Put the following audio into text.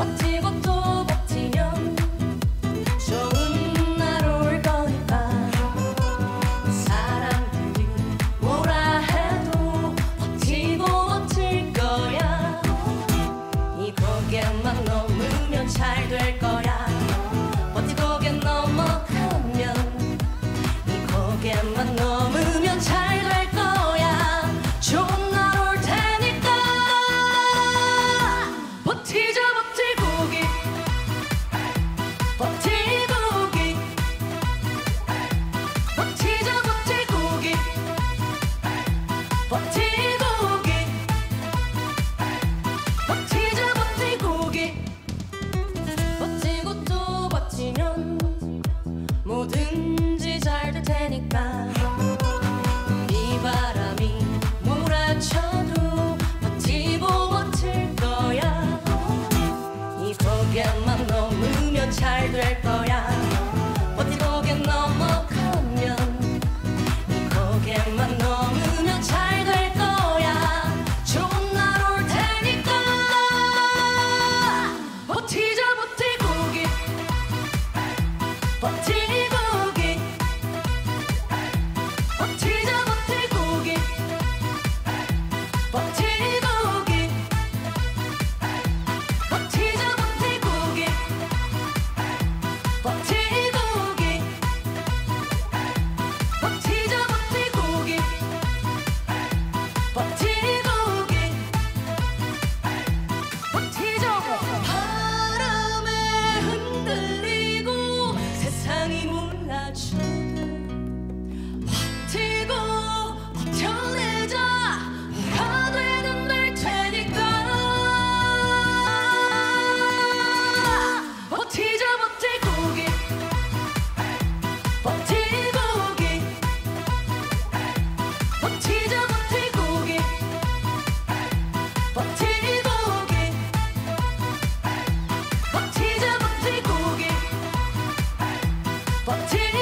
멋지고 벅지고기. 벅지자 벅지고기. 벅지고 또 벅지면 뭐든지 잘 될 테니까. 이 바람이 몰아쳐도 버티고 버틸 거야. 이 고개만 넘으면 잘 될 거야. 벅지고기. 버틀고기. 벅지고기. 버티자 버티고기 버티고기 버티자 버티고기 버티